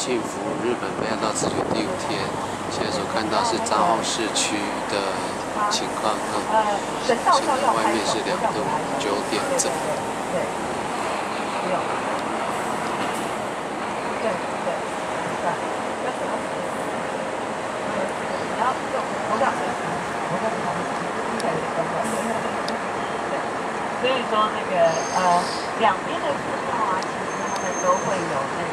幸福日本北海道之旅第五天，现在所看到是彰化市区的情况啊。现在外面是两度，九点整。对，对对对，要什么？然后就投。所以说那个呃，两边的护道啊，其实他们都会有那个。